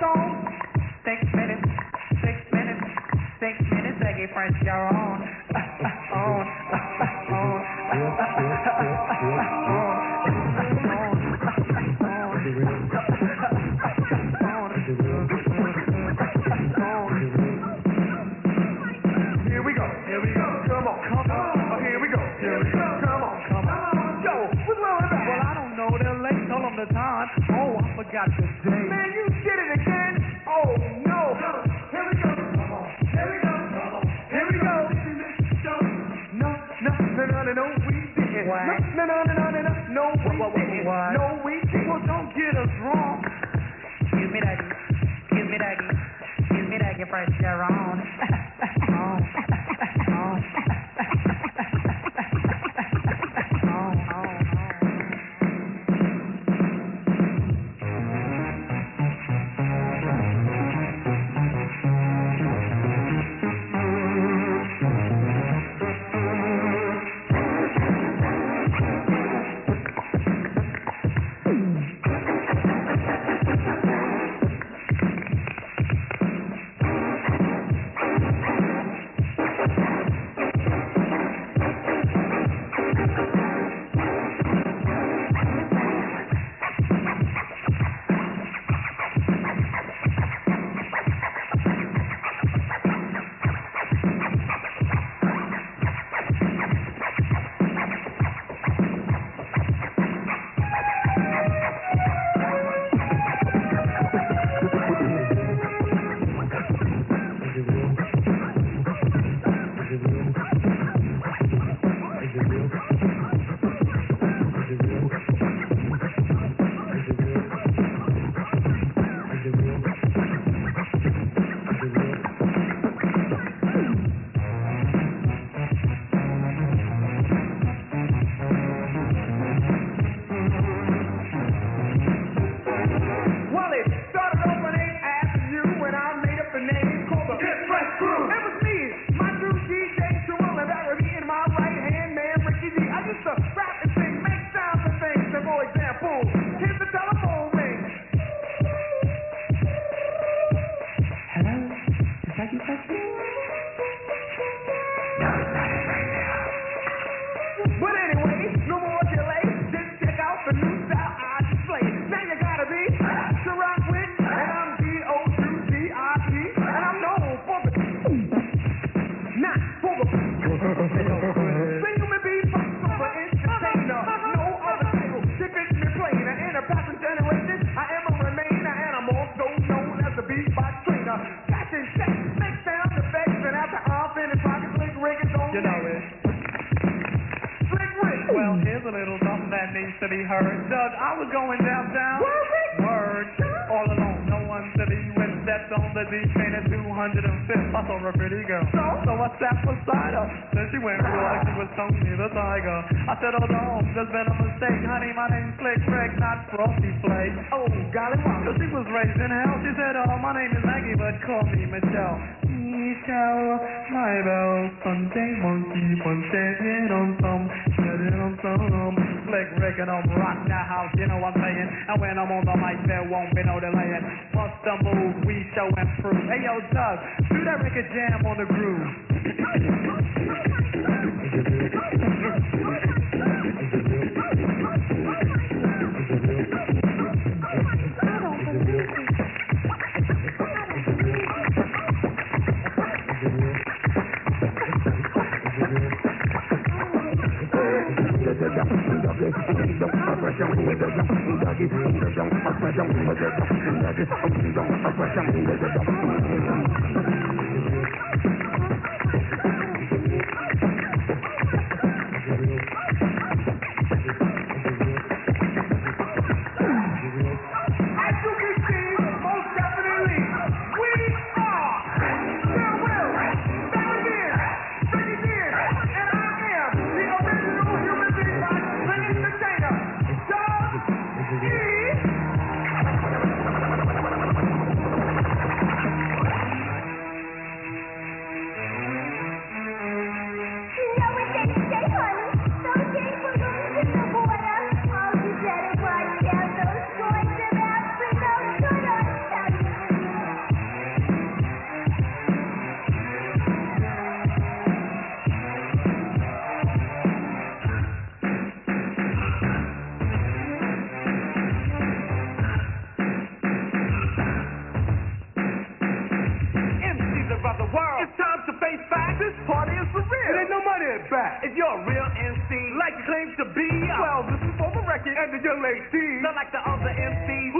song? Six minutes, six minutes, six minutes, get French own. on, on, Here we go, here we go, come on, come on. On, come on. Them the time. Oh. What? No, no, no, no, no, no, no, we What, what, what? No, we. Well, don't get us wrong. Excuse me, Daggy. Excuse me, Daggy. Excuse me, Daggy, French your own. You know it. Slick Rick. Well, here's a little something that needs to be heard. Doug, I was going downtown. Word. All alone, on the D train at 205th. I saw a pretty girl. So? So I sat beside her. Then she went real like she was Tony the Tiger. I said, oh no, there's been a mistake. Honey, my name's Slick Rick, not Frosty Flake. Oh, golly. Cause she was raised in hell. She said, oh, my name is Maggie, but call me Michelle. Michelle, my bell, Sunday monkey, Monday in on some, Slick Rick and I'm rock that house, you know I'm saying? And when I'm on the mic, there won't be no delaying. Bust the move, we show and prove. Hey yo, Doug, do that record jam on the groove. 一个脚下一个脚尖一个脚下一个脚下一个脚下一个脚下一个脚下一个脚下一个脚下一个脚下一个脚下一个脚下一个脚下一个脚下一个脚下 this party is for real. There ain't no money in back. If you're a real MC, like claims to be, well, this is for the record. And the young lady, not like the other MCs.